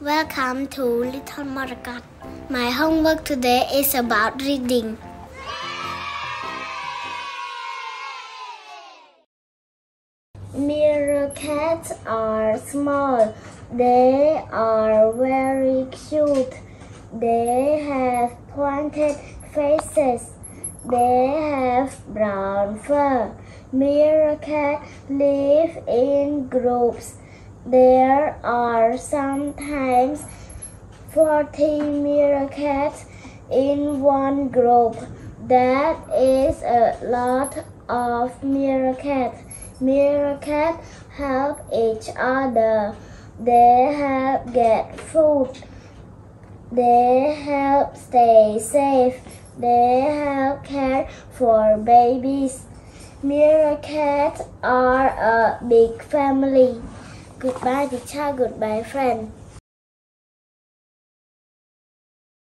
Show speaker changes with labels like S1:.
S1: Welcome to Little Morokot. My homework today is about reading. Meerkats are small. They are very cute. They have pointed faces. They have brown fur. Meerkats live in groups. There are sometimes 40 meerkats in one group. That is a lot of meerkats. Meerkats help each other. They help get food. They help stay safe. They help care for babies. Meerkats are a big family. Goodbye teacher, goodbye friend.